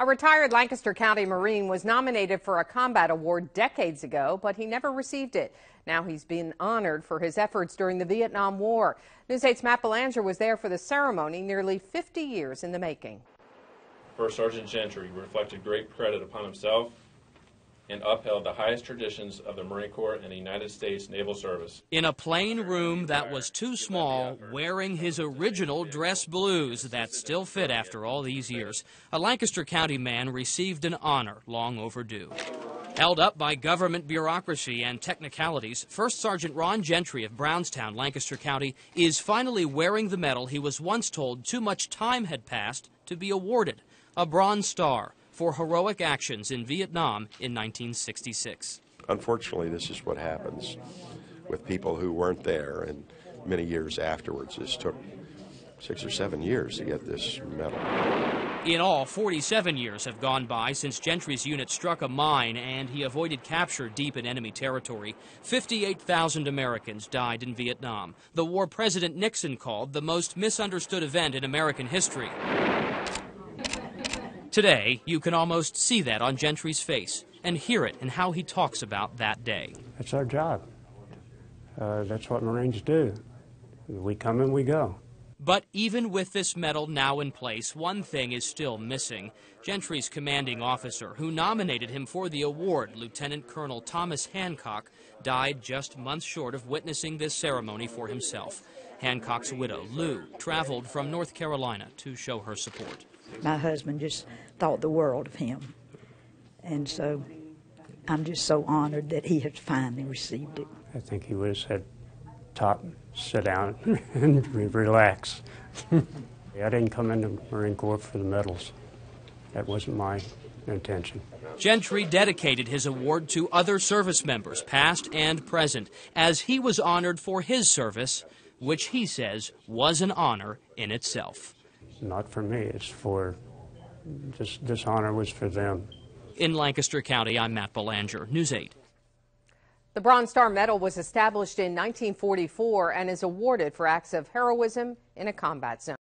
A retired Lancaster County Marine was nominated for a combat award decades ago, but he never received it. Now he's been honored for his efforts during the Vietnam War. News 8's Matt Belanger was there for the ceremony nearly 50 years in the making. First Sergeant Gentry reflected great credit upon himself and upheld the highest traditions of the Marine Corps and the United States Naval Service. In a plain room that was too small, wearing his original dress blues that still fit after all these years, a Lancaster County man received an honor long overdue. Held up by government bureaucracy and technicalities, First Sergeant Ron Gentry of Brownstown, Lancaster County, is finally wearing the medal he was once told too much time had passed to be awarded a Bronze Star for heroic actions in Vietnam in 1966. Unfortunately, this is what happens with people who weren't there and many years afterwards. This took six or seven years to get this medal. In all, 47 years have gone by since Gentry's unit struck a mine and he avoided capture deep in enemy territory. 58,000 Americans died in Vietnam, the war President Nixon called the most misunderstood event in American history. Today, you can almost see that on Gentry's face and hear it in how he talks about that day. That's our job. Uh, that's what Marines do. We come and we go. But even with this medal now in place, one thing is still missing. Gentry's commanding officer, who nominated him for the award, Lieutenant Colonel Thomas Hancock, died just months short of witnessing this ceremony for himself. Hancock's widow, Lou, traveled from North Carolina to show her support. My husband just thought the world of him. And so I'm just so honored that he has finally received it. I think he would have said, Top, sit down and relax. I didn't come into the Marine Corps for the medals. That wasn't my intention. Gentry dedicated his award to other service members, past and present, as he was honored for his service, which he says was an honor in itself. Not for me, it's for this, this honor was for them. In Lancaster County, I'm Matt Belanger, News 8. The Bronze Star Medal was established in 1944 and is awarded for acts of heroism in a combat zone.